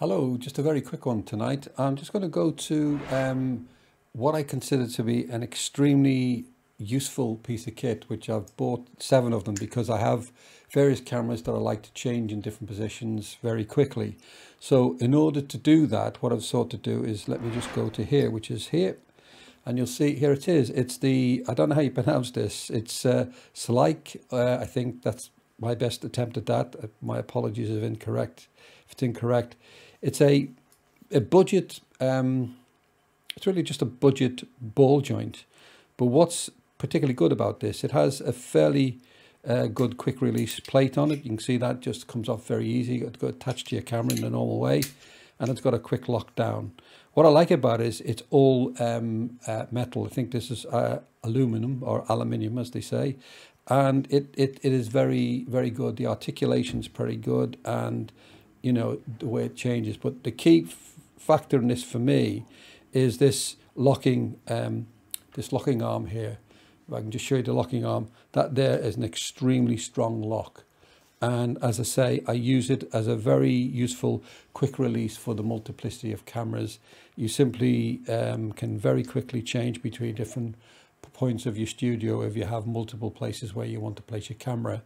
Hello, just a very quick one tonight. I'm just going to go to um, what I consider to be an extremely useful piece of kit, which I've bought seven of them because I have various cameras that I like to change in different positions very quickly. So in order to do that, what I've sought to do is let me just go to here, which is here. And you'll see, here it is. It's the, I don't know how you pronounce this. It's uh, Sleik. Uh, I think that's my best attempt at that. My apologies if incorrect. If it's incorrect. It's a, a budget, um, it's really just a budget ball joint. But what's particularly good about this, it has a fairly uh, good quick release plate on it. You can see that just comes off very easy. It's got attached to your camera in the normal way. And it's got a quick lockdown. What I like about it is it's all um, uh, metal. I think this is uh, aluminum or aluminium, as they say. And it, it, it is very, very good. The articulation is pretty good. And you know, the way it changes. But the key factor in this for me is this locking, um, this locking arm here. If I can just show you the locking arm, that there is an extremely strong lock. And as I say, I use it as a very useful quick release for the multiplicity of cameras. You simply um, can very quickly change between different points of your studio if you have multiple places where you want to place your camera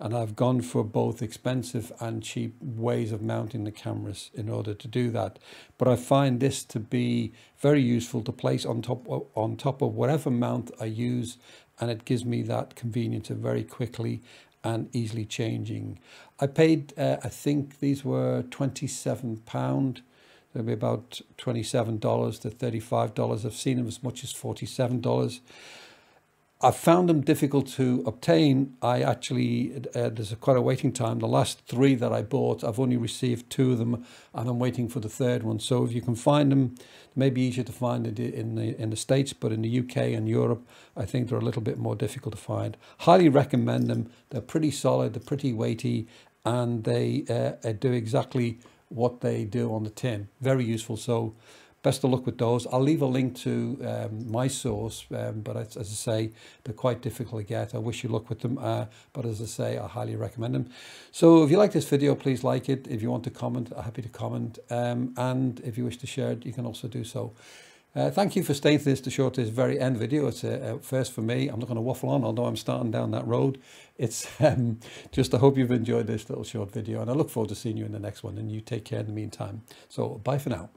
and I've gone for both expensive and cheap ways of mounting the cameras in order to do that. But I find this to be very useful to place on top of, on top of whatever mount I use and it gives me that convenience of very quickly and easily changing. I paid, uh, I think these were 27 pound. They'll be about $27 to $35. I've seen them as much as $47. I've found them difficult to obtain. I actually, uh, there's a quite a waiting time. The last three that I bought, I've only received two of them and I'm waiting for the third one. So if you can find them, it may be easier to find it in the, in the States, but in the UK and Europe, I think they're a little bit more difficult to find. Highly recommend them. They're pretty solid, they're pretty weighty, and they uh, do exactly what they do on the tin. Very useful. So best of luck with those. I'll leave a link to um, my source, um, but as, I say, they're quite difficult to get. I wish you luck with them, uh, but as I say, I highly recommend them. So if you like this video, please like it. If you want to comment, I'm happy to comment. Um, and if you wish to share it, you can also do so. Uh, thank you for staying to this to short this very end video. It's a, a, first for me. I'm not going to waffle on, although I'm starting down that road. It's um, just I hope you've enjoyed this little short video, and I look forward to seeing you in the next one. And you take care in the meantime. So bye for now.